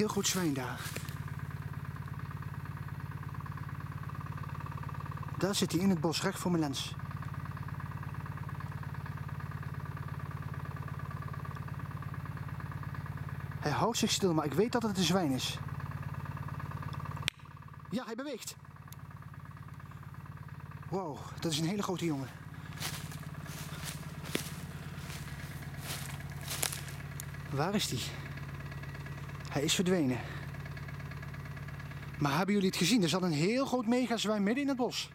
heel groot zwijn daar. Daar zit hij in het bos, recht voor mijn lens. Hij houdt zich stil, maar ik weet dat het een zwijn is. Ja, hij beweegt. Wow, dat is een hele grote jongen. Waar is hij? Hij is verdwenen. Maar hebben jullie het gezien? Er zat een heel groot megazwijn midden in het bos.